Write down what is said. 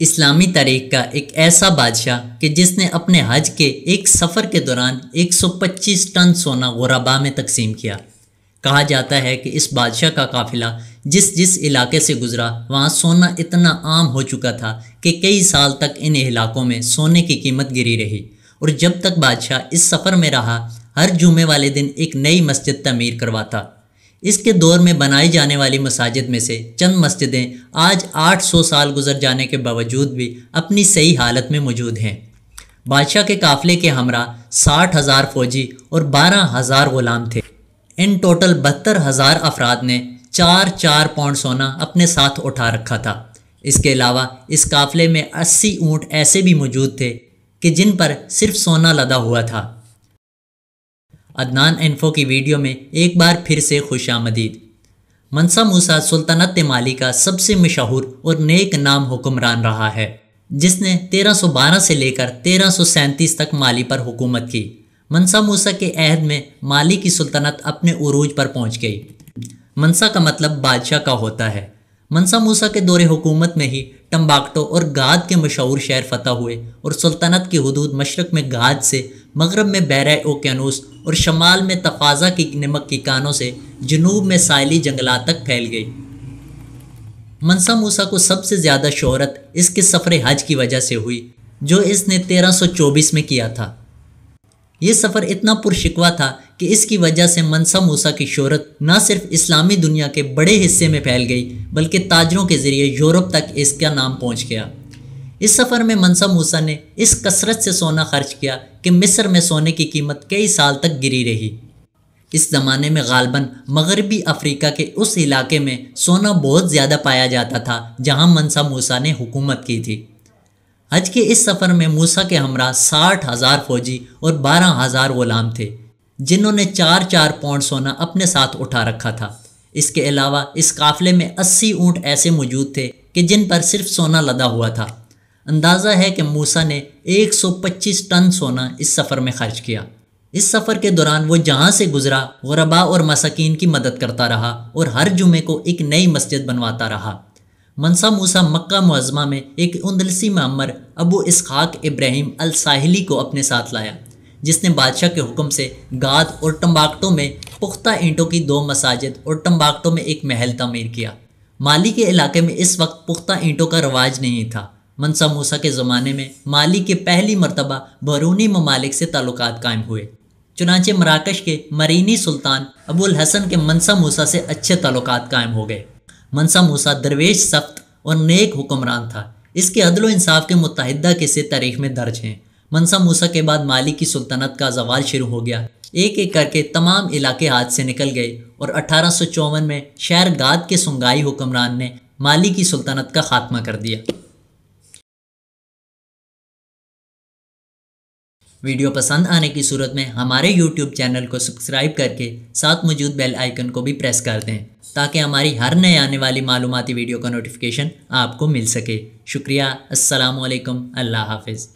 इस्लामी तारीख का एक ऐसा बादशाह कि जिसने अपने हज के एक सफ़र के दौरान 125 टन सोना गुरबा में तकसीम किया। कहा जाता है कि इस बादशाह का काफिला जिस जिस इलाके से गुजरा, वहाँ सोना इतना आम हो चुका था कि कई साल तक इन इलाकों में सोने की कीमत गिरी रही। और जब तक बादशाह इस सफ़र में रहा, हर जुमे वाले दिन एक नई मस्जिद तमीर करवाता। इसके दौर में बनाई जाने वाली मसाजिद में से चंद मस्जिदें आज 800 साल गुजर जाने के बावजूद भी अपनी सही हालत में मौजूद हैं। बादशाह के काफिले के हमरा साठ हज़ार फौजी और बारह हज़ार गुलाम थे। इन टोटल बहत्तर हज़ार अफराद ने चार चार पौंड सोना अपने साथ उठा रखा था। इसके अलावा इस काफिले में अस्सी ऊँट ऐसे भी मौजूद थे कि जिन पर सिर्फ़ सोना लदा हुआ था। अदनान इन्फो की वीडियो में एक बार फिर से खुश आमदीद मनसा मूसा सुल्तनत माली का सबसे मशहूर और नेक नाम हुक्मरान रहा है, जिसने 1312 से लेकर तेरह तक माली पर हुकूमत की। मनसा मूसा के अहद में माली की सुल्तनत अपने उरूज पर पहुँच गई। मनसा का मतलब बादशाह का होता है। मनसा मूसा के दौरे हुकूमत में ही टम्बाकटो और गाद के मशहूर शहर फतह हुए और सुल्तनत की हदूद मशरक में गाद से, मगरब में बैर ओकेनूस और शमाल में तफाज़ा की नमक की कानों से जनूब में साइली जंगलात तक फैल गई। मनसा मूसा को सबसे ज़्यादा शहरत इसके सफ़र हज की वजह से हुई, जो इसने 1324 में किया था। ये सफ़र इतना पुरशिकवा था कि इसकी वजह से मनसा मूसा की शोहरत न सिर्फ़ इस्लामी दुनिया के बड़े हिस्से में फैल गई, बल्कि ताजरों के ज़रिए यूरोप तक इसका नाम पहुँच गया। इस सफ़र में मनसा मूसा ने इस कसरत से सोना खर्च किया कि मिस्र में सोने की कीमत कई साल तक गिरी रही। इस ज़माने में गालबन मगरबी अफ्रीका के उस इलाके में सोना बहुत ज़्यादा पाया जाता था, जहाँ मनसा मूसा ने हुकूमत की थी। हज के इस सफ़र में मूसा के हमरा साठ हज़ार फौजी और बारह हज़ार गुलाम थे। जिन्होंने चार चार पौंड सोना अपने साथ उठा रखा था। इसके अलावा इस काफिले में अस्सी ऊँट ऐसे मौजूद थे कि जिन पर सिर्फ़ सोना लदा हुआ था। अंदाज़ा है कि मूसा ने 125 टन सोना इस सफ़र में खर्च किया। इस सफ़र के दौरान वो जहाँ से गुजरा गुरबा और मसाकिन की मदद करता रहा और हर जुमे को एक नई मस्जिद बनवाता रहा। मनसा मूसा मक्का मुआजमा में एक उंदलसी मम्मर अबू इसखाक इब्राहिम अल साहिली को अपने साथ लाया। जिसने बादशाह के हुक्म से गाद और टम्बाकटों में पुख्ता ईंटों की दो मसाजिद और टम्बाकटों में एक महल तमीर किया। माली के इलाके में इस वक्त पुख्ता ईंटों का रवाज नहीं था। मनसा मूसा के ज़माने में माली के पहली मरतबा बरूनी ममालिक से ताल्लुक कायम हुए। चुनाचे मराकश के मरीनी सुल्तान अबुल हसन के मनसा मूसा से अच्छे ताल्लुक कायम हो गए। मनसा मूसा दरवेश सख्त और नेक हुक्मरान था। इसके अदल इंसाफ के मुतहदा किस्से तारीख में दर्ज हैं। मनसा मूसा के बाद माली की सुल्तनत का जवाल शुरू हो गया। एक एक करके तमाम इलाके हाथ से निकल गए और अठारह सौ चौवन में शहर गाद के सुंगाई हुक्मरान ने माली की सुल्तनत का खात्मा कर दिया। वीडियो पसंद आने की सूरत में हमारे यूट्यूब चैनल को सब्सक्राइब करके साथ मौजूद बेल आइकन को भी प्रेस कर दें, ताकि हमारी हर नए आने वाली मालूमती वीडियो का नोटिफिकेशन आपको मिल सके। शुक्रिया असलकम अल्लाह हाफिज़।